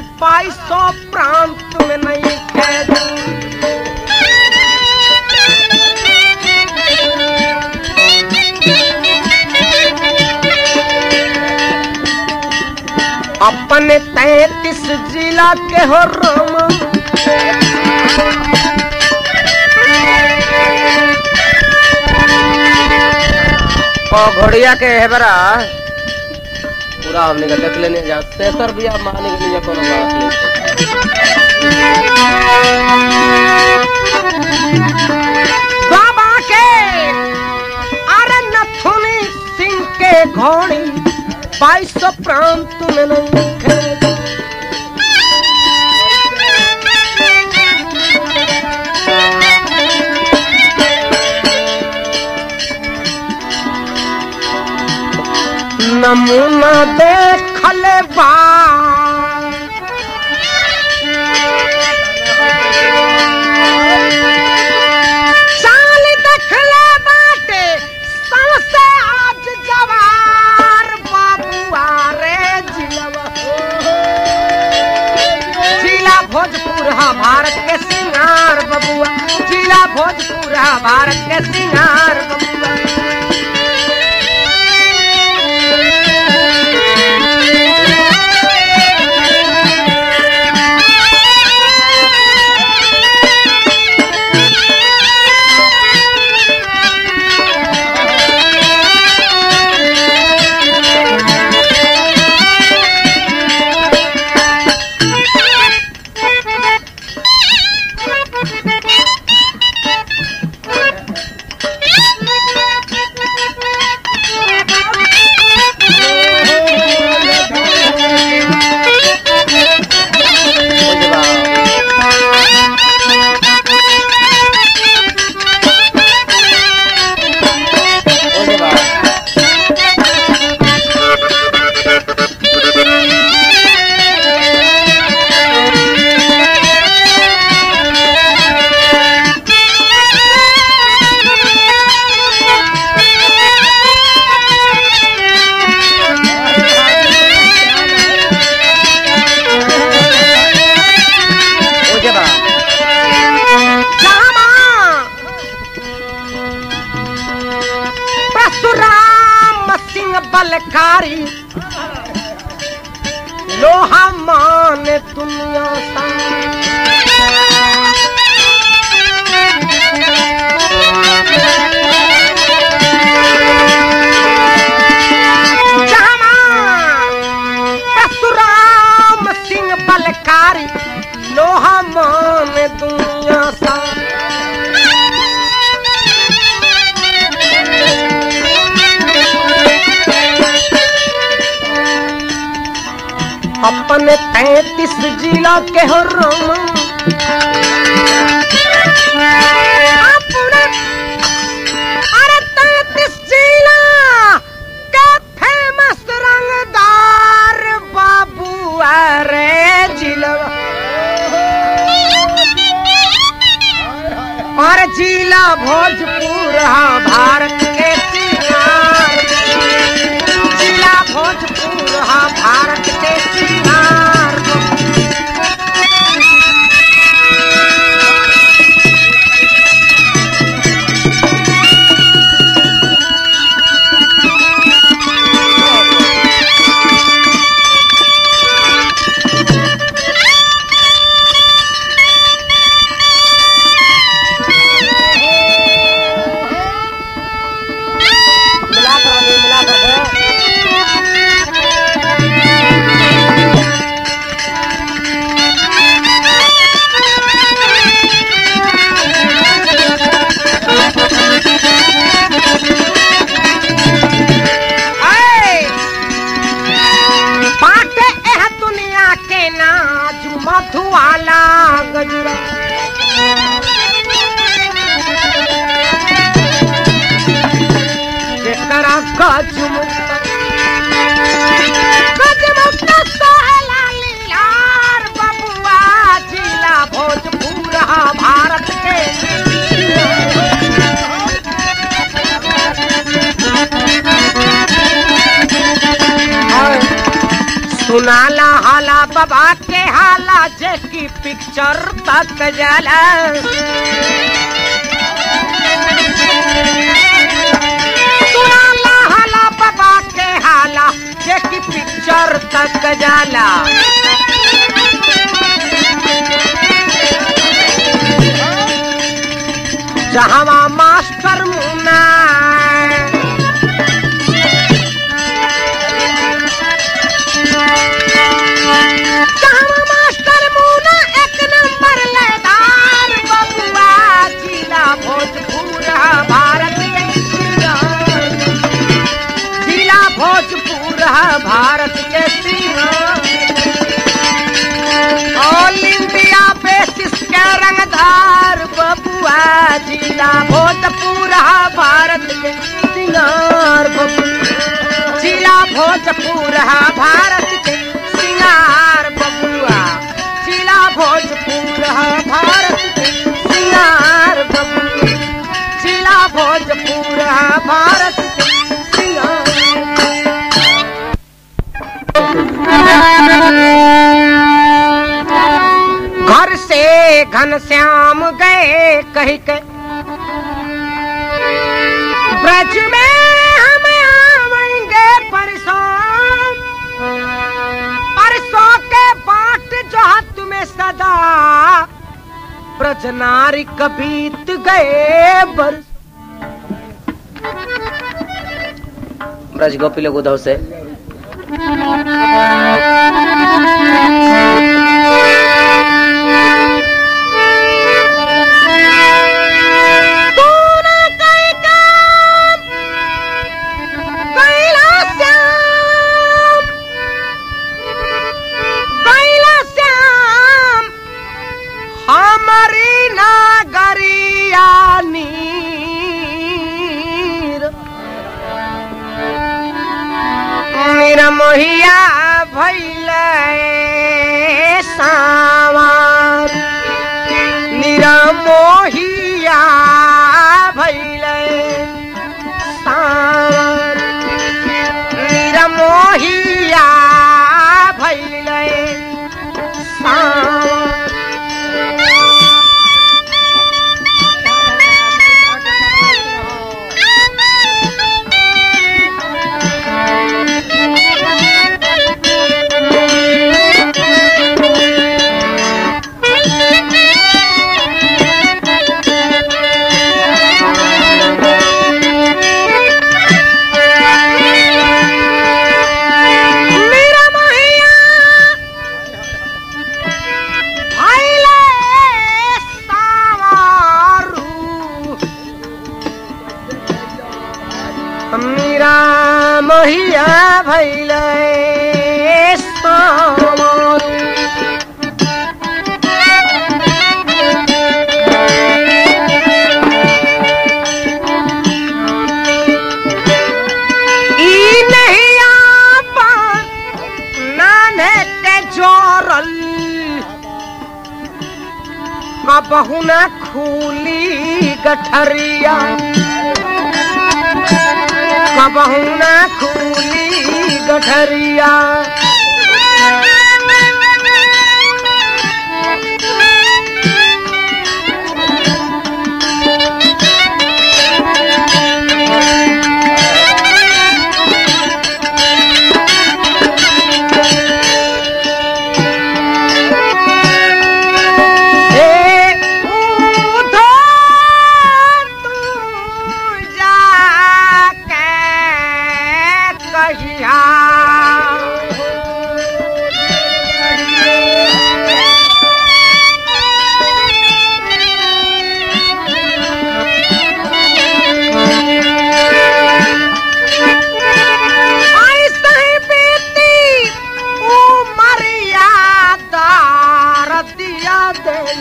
बाईस सौ प्रांत में नहीं कैद। अपने तैतीस जिला के हो राम घोड़िया के है बरा। पूरा हमने का देख लेने जा तेसर भी आप माने के लिए कोनो बात नहीं। बाबा के अरे नथुनी सिंह के घोड़ी, बाईस प्रांत में नहीं भोजपुर भारत के सिंगार बलकारी लोहा मान दुनिया सा। सिंह बलकारी लोहा मान दुनिया अपने तैतीस जिला के हो राम। जिला फ़ेमस अरे जिला। और जिला भोजपुर हाँ भारत सुनाला हाला बाबा के हाला जे की पिक्चर तक जाला। सुनाला हाला बाबा के हाला जे की पिक्चर तक जाला। जहावा मास्टर मुना भारत के से घनश्याम गए कही के ब्रज में हम आवेंगे परसों। परसों के बाट जो में सदा। ब्रज नारी कबीत गए बरस। ब्रज गोपी लोग उधव से मेरा मोहिया भैल सावार मैया भैले सावारू ई नहीं आपन नाने के जोरल। कबहू न खूली गठरिया। कबहू न गठरिया।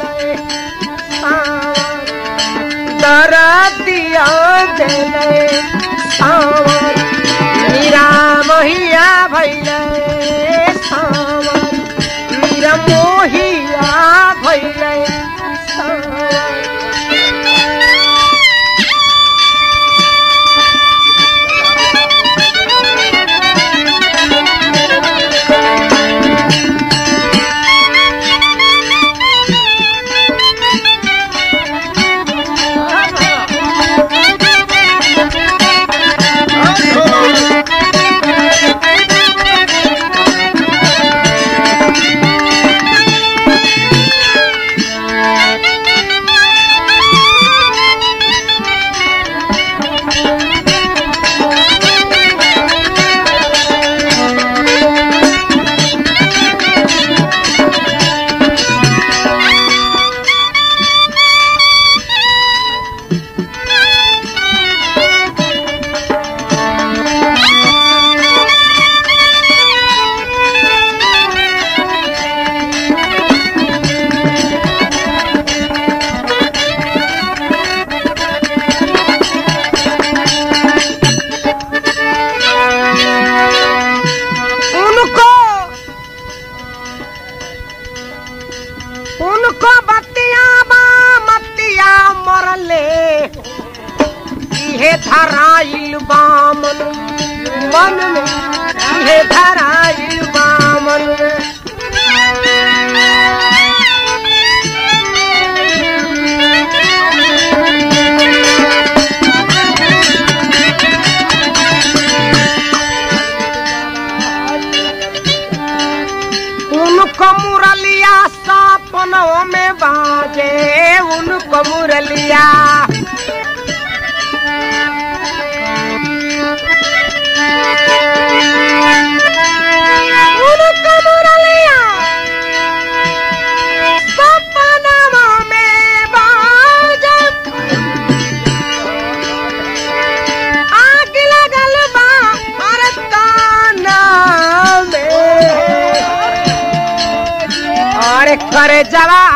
देले दर दिया देले सावन मीरा मोहिया भैले। ya va.